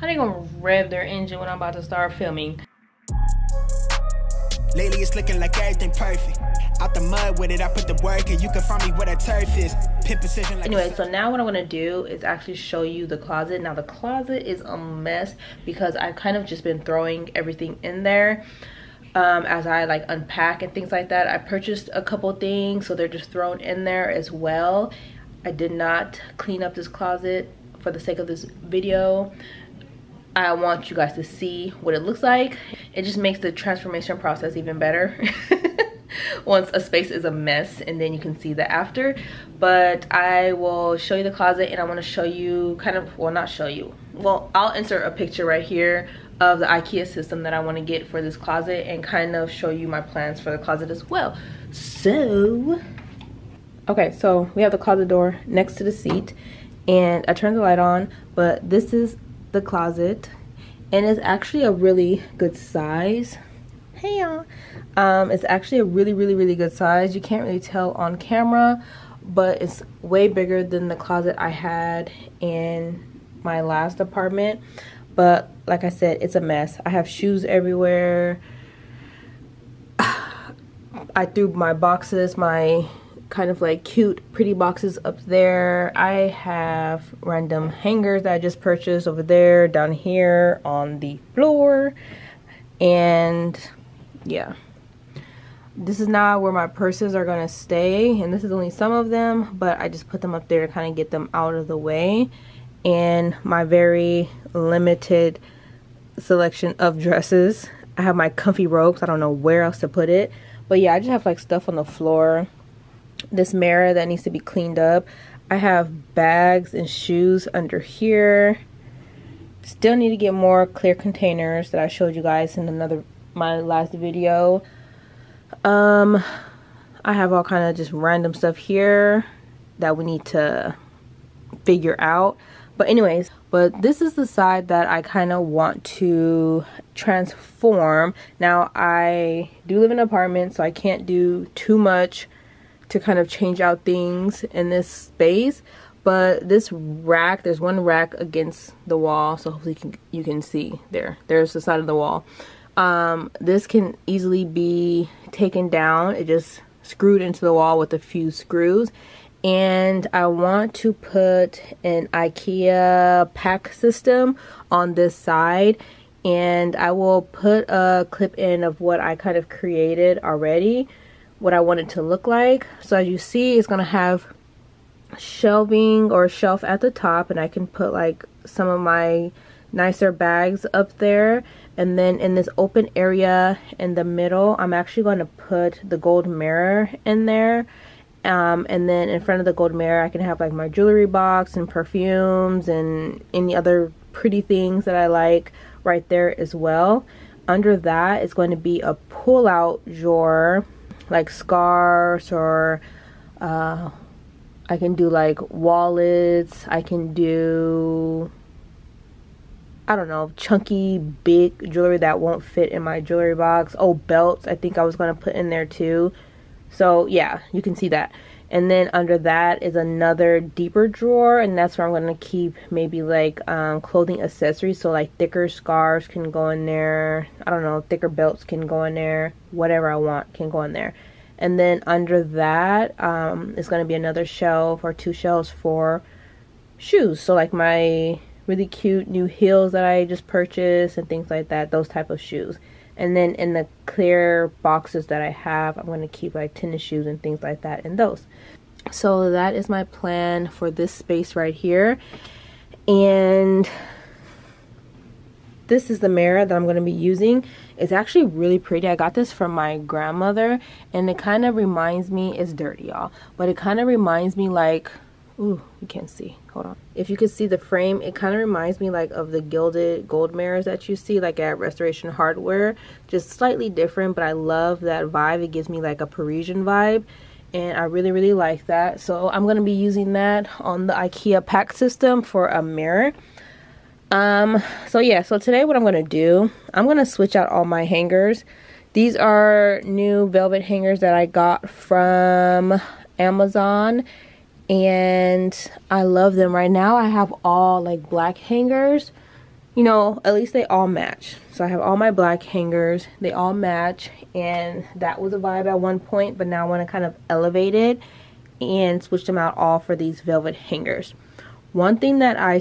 How they gonna rev their engine when I'm about to start filming? Lately it's looking like everything perfect. Out the mud with it, I put the work and you can find me where the turf is. Pin precision like Anyway, so now what I'm gonna do is actually show you the closet. Now the closet is a mess because I've kind of just been throwing everything in there. Um, as I like unpack and things like that. I purchased a couple things so they're just thrown in there as well. I did not clean up this closet for the sake of this video. I want you guys to see what it looks like. It just makes the transformation process even better. once a space is a mess and then you can see the after but i will show you the closet and i want to show you kind of well not show you well i'll insert a picture right here of the ikea system that i want to get for this closet and kind of show you my plans for the closet as well so okay so we have the closet door next to the seat and i turned the light on but this is the closet and it's actually a really good size. Hey y'all. Um, it's actually a really really really good size. You can't really tell on camera but it's way bigger than the closet I had in my last apartment. But like I said it's a mess. I have shoes everywhere. I threw my boxes my kind of like cute pretty boxes up there. I have random hangers that I just purchased over there down here on the floor. And yeah. This is not where my purses are going to stay and this is only some of them but I just put them up there to kind of get them out of the way. And my very limited selection of dresses. I have my comfy robes. I don't know where else to put it. But yeah I just have like stuff on the floor this mirror that needs to be cleaned up. I have bags and shoes under here. Still need to get more clear containers that I showed you guys in another my last video. Um I have all kind of just random stuff here that we need to figure out. But anyways but this is the side that I kind of want to transform. Now I do live in an apartment so I can't do too much to kind of change out things in this space but this rack there's one rack against the wall so hopefully you can, you can see there. There's the side of the wall. Um, this can easily be taken down. It just screwed into the wall with a few screws. And I want to put an IKEA PAX system on this side and I will put a clip in of what I kind of created already what I want it to look like. So as you see it's gonna have shelving or shelf at the top and I can put like some of my nicer bags up there. And then in this open area in the middle I'm actually going to put the gold mirror in there. Um, and then in front of the gold mirror I can have like my jewelry box and perfumes and any other pretty things that I like right there as well. Under that is going to be a pull out drawer like scarves or uh, I can do like wallets I can do I don't know, chunky, big jewelry that won't fit in my jewelry box. Oh, belts, I think I was going to put in there too. So, yeah, you can see that. And then under that is another deeper drawer, and that's where I'm going to keep maybe like um, clothing accessories. So, like thicker scarves can go in there. I don't know, thicker belts can go in there. Whatever I want can go in there. And then under that um, is going to be another shelf or two shelves for shoes. So, like my really cute new heels that I just purchased and things like that, those type of shoes. And then in the clear boxes that I have, I'm going to keep like tennis shoes and things like that in those. So that is my plan for this space right here. And this is the mirror that I'm going to be using. It's actually really pretty. I got this from my grandmother and it kind of reminds me, it's dirty y'all, but it kind of reminds me like Ooh, you can't see. Hold on. If you can see the frame, it kind of reminds me like of the gilded gold mirrors that you see like at Restoration Hardware. Just slightly different, but I love that vibe. It gives me like a Parisian vibe. And I really, really like that. So I'm going to be using that on the IKEA PAX system for a mirror. Um, so yeah, so today what I'm going to do, I'm going to switch out all my hangers. These are new velvet hangers that I got from Amazon and I love them right now I have all like black hangers you know, at least they all match. So I have all my black hangers. They all match. And that was a vibe at one point. But now I want to kind of elevate it and switch them out all for these velvet hangers. One thing that I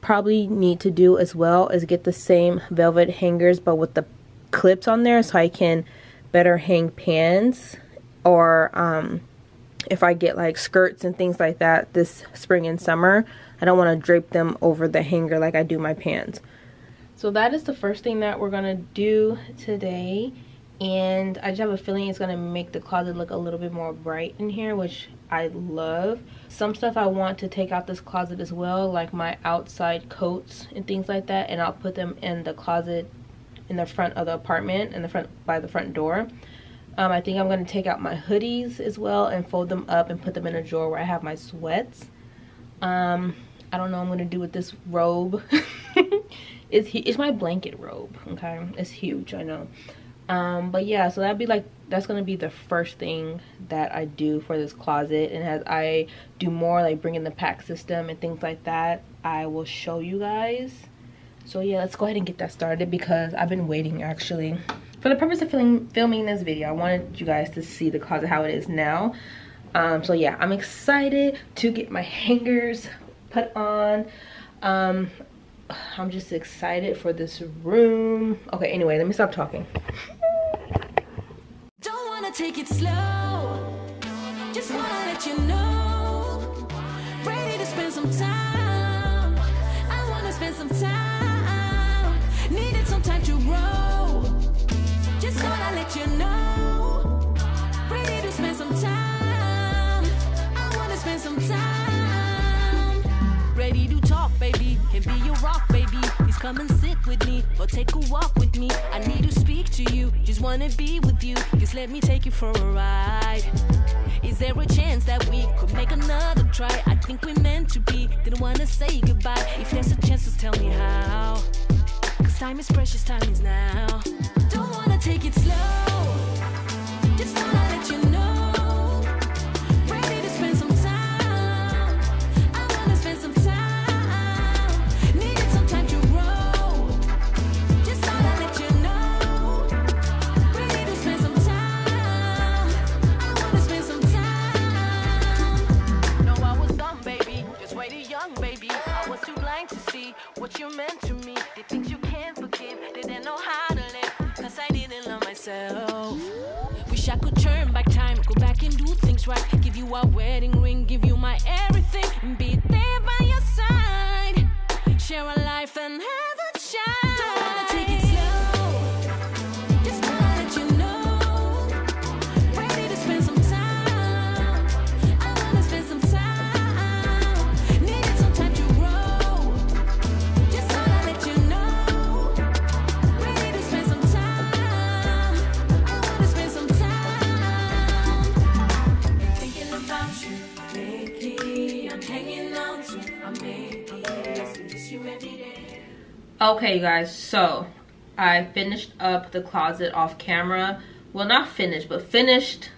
probably need to do as well is get the same velvet hangers but with the clips on there so I can better hang pants or um, if I get like skirts and things like that this spring and summer I don't want to drape them over the hanger like I do my pants. So that is the first thing that we're going to do today. And I just have a feeling it's going to make the closet look a little bit more bright in here, which I love. Some stuff I want to take out this closet as well, like my outside coats and things like that. And I'll put them in the closet in the front of the apartment, in the front by the front door. Um, I think I'm going to take out my hoodies as well and fold them up and put them in a drawer where I have my sweats. Um, I don't know I'm gonna do with this robe. it's it's my blanket robe, okay? It's huge, I know. Um, but yeah, so that'd be like that's gonna be the first thing that I do for this closet. And as I do more, like bring in the PAX system and things like that, I will show you guys. So yeah, let's go ahead and get that started because I've been waiting actually. For the purpose of film, filming this video, I wanted you guys to see the closet how it is now. Um, so yeah, I'm excited to get my hangers put on. Um, I'm just excited for this room. Okay, anyway, let me stop talking. Don't wanna take it slow. Just wanna let you know. Ready to spend some time. I wanna spend some time. Come and sit with me, or take a walk with me. I need to speak to you, just wanna be with you. Just let me take you for a ride. Is there a chance that we could make another try? I think we're meant to be, didn't wanna say goodbye. If there's a chance, just tell me how. Cause time is precious, time is now. Don't wanna take it slow, just wanna Okay, you guys, so I finished up the closet off camera. Well, not finished, but finished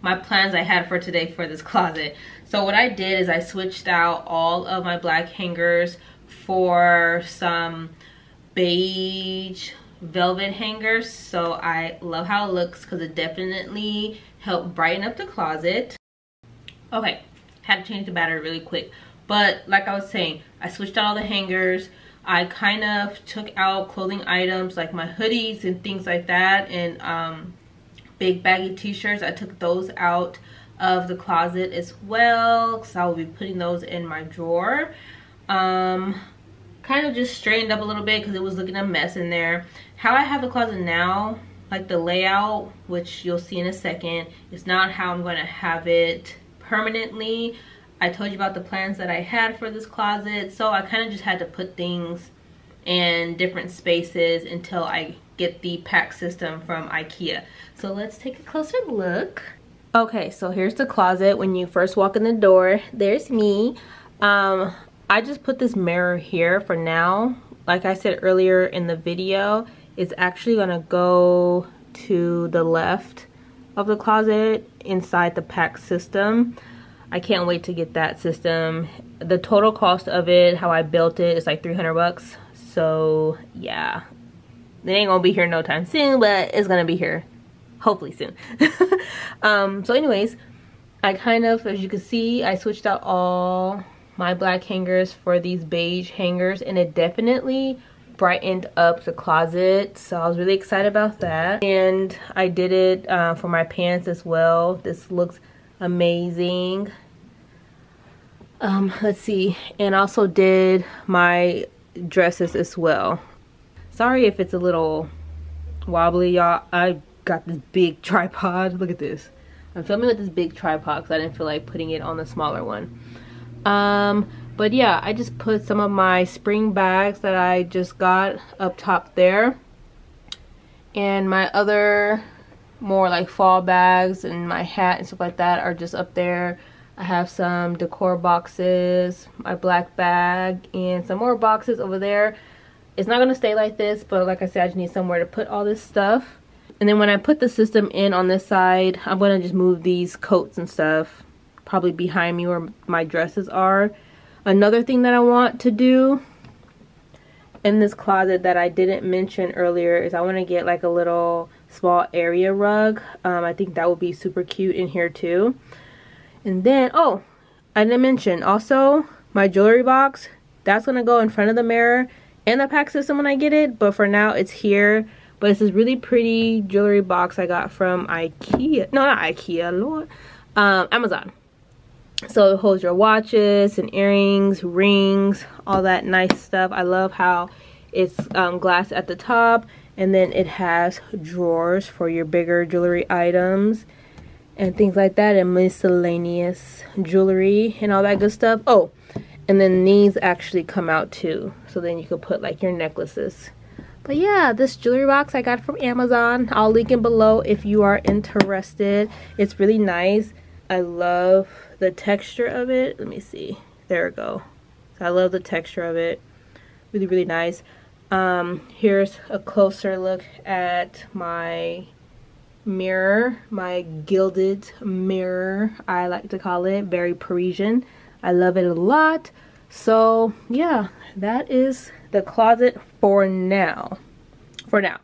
my plans I had for today for this closet. So what I did is I switched out all of my black hangers for some beige velvet hangers. So I love how it looks because it definitely helped brighten up the closet. Okay, had to change the battery really quick. But like I was saying, I switched out all the hangers. I kind of took out clothing items like my hoodies and things like that and um, big baggy t-shirts. I took those out of the closet as well because I will be putting those in my drawer. Um, kind of just straightened up a little bit because it was looking a mess in there. How I have the closet now, like the layout, which you'll see in a second, is not how I'm going to have it permanently. I told you about the plans that I had for this closet. So I kind of just had to put things in different spaces until I get the PAX system from Ikea. So let's take a closer look. Okay, so here's the closet. When you first walk in the door, there's me. Um, I just put this mirror here for now. Like I said earlier in the video, it's actually gonna go to the left of the closet inside the PAX system. I can't wait to get that system. The total cost of it, how I built it, is like 300 bucks. So yeah, it ain't gonna be here no time soon, but it's gonna be here hopefully soon. um, so anyways, I kind of, as you can see, I switched out all my black hangers for these beige hangers and it definitely brightened up the closet so I was really excited about that and I did it uh, for my pants as well this looks amazing um, let's see and also did my dresses as well. Sorry if it's a little wobbly y'all. I got this big tripod. Look at this. I'm filming with this big tripod because I didn't feel like putting it on the smaller one. Um but yeah I just put some of my spring bags that I just got up top there. And my other more like fall bags and my hat and stuff like that are just up there I have some decor boxes my black bag and some more boxes over there it's not gonna stay like this but like I said I just need somewhere to put all this stuff and then when I put the system in on this side I'm gonna just move these coats and stuff probably behind me where my dresses are Another thing that I want to do in this closet that I didn't mention earlier is I want to get like a little small area rug. Um, I think that would be super cute in here too. And then, oh, I didn't mention also my jewelry box. That's going to go in front of the mirror and the PAX system when I get it. But for now, it's here. But it's this really pretty jewelry box I got from Ikea. No, not Ikea, Lord. Um, Amazon. So it holds your watches and earrings, rings, all that nice stuff. I love how it's um, glass at the top and then it has drawers for your bigger jewelry items and things like that and miscellaneous jewelry and all that good stuff. Oh, and then these actually come out too. So then you could put like your necklaces. But yeah, this jewelry box I got from Amazon. I'll link it below if you are interested. It's really nice. I love the texture of it. Let me see. There we go. So I love the texture of it. Really, really nice. Um, here's a closer look at my mirror, my gilded mirror, I like to call it. Very Parisian. I love it a lot. So, yeah, that is the closet for now. For now.